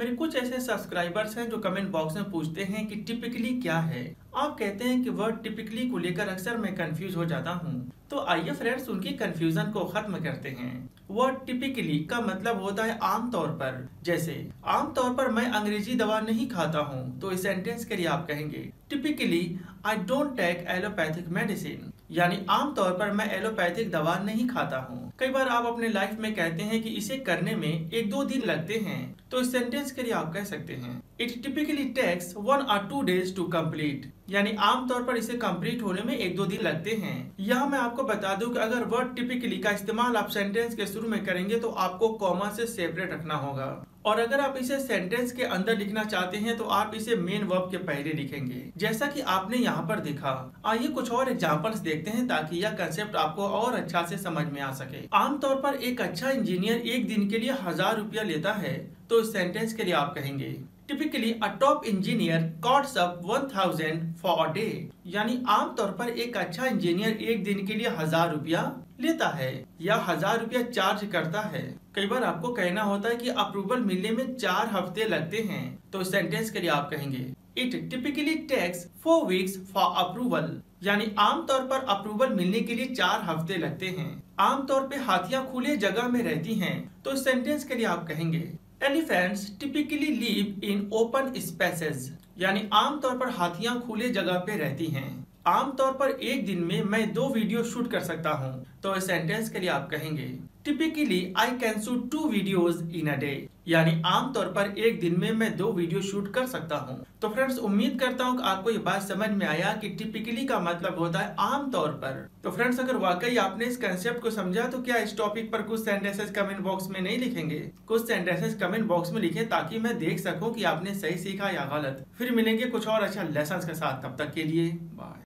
मेरे कुछ ऐसे सब्सक्राइबर्स हैं जो कमेंट बॉक्स में पूछते हैं कि टिपिकली क्या है। आप कहते हैं कि वर्ड टिपिकली को लेकर अक्सर मैं कंफ्यूज हो जाता हूँ। तो आइए फ्रेंड्स उनकी कंफ्यूजन को खत्म करते हैं। वर्ड टिपिकली का मतलब होता है आम तौर पर। जैसे आम तौर पर मैं अंग्रेज़ी दवा नहीं खाता हूँ। तो इस सेंटेंस के लिए आप कहेंगे typically I don't take allopathic medicine यानी आमतौर पर मैं एलोपैथिक दवा नहीं खाता हूँ। कई बार आप अपने लाइफ में कहते हैं कि इसे करने में एक दो दिन लगते हैं तो इस सेंटेंस के लिए आप कह सकते हैं it typically takes one or two days to complete यानी आमतौर पर इसे कंप्लीट होने में एक दो दिन लगते हैं। यह मैं आपको बता दूँ कि अगर वर्ड टिपिकली का इस्तेमाल आप सेंटेंस के शुरू में करेंगे तो आपको कॉमा से सेपरेट रखना होगा। और अगर आप इसे सेंटेंस के अंदर लिखना चाहते हैं तो आप इसे मेन वर्ब के पहले लिखेंगे। जैसा कि आपने यहाँ पर देखा, आइए कुछ और एग्जाम्पल्स देखते हैं ताकि यह कंसेप्ट आपको और अच्छा से समझ में आ सके। आमतौर पर एक अच्छा इंजीनियर एक दिन के लिए हज़ार रुपया लेता है तो इस सेंटेंस के लिए आप कहेंगे typically a top engineer costs up one thousand for a day यानी आमतौर पर एक अच्छा इंजीनियर एक दिन के लिए हज़ार रुपया लेता है या हज़ार रुपया चार्ज करता है। कई बार आपको कहना होता है कि अप्रूवल मिलने में चार हफ़्ते लगते हैं तो सेंटेंस के लिए आप कहेंगे it typically takes four weeks for approval यानी आमतौर पर अप्रूवल मिलने के लिए चार हफ़्ते लगते हैं। आमतौर पे हाथियाँ खुले जगह में रहती हैं तो सेंटेंस के लिए आप कहेंगे elephants typically live in open spaces यानी आमतौर पर हाथियाँ खुले जगह पे रहती हैं। आमतौर पर एक दिन में मैं दो वीडियो शूट कर सकता हूँ। तो इस सेंटेंस के लिए आप कहेंगे typically I can shoot two videos in a day यानी आमतौर पर एक दिन में मैं दो वीडियो शूट कर सकता हूँ। तो फ्रेंड्स उम्मीद करता हूँ आपको ये बात समझ में आया कि टिपिकली का मतलब होता है आमतौर पर। तो फ्रेंड्स अगर वाकई आपने इस कंसेप्ट को समझा तो क्या इस टॉपिक पर कुछ सेंटेंसेस कमेंट बॉक्स में नहीं लिखेंगे? कुछ सेंटेंसेस कमेंट बॉक्स में लिखे ताकि मैं देख सकूँ की आपने सही सीखा या गलत। फिर मिलेंगे कुछ और अच्छा लेसन के साथ। तब तक के लिए बाय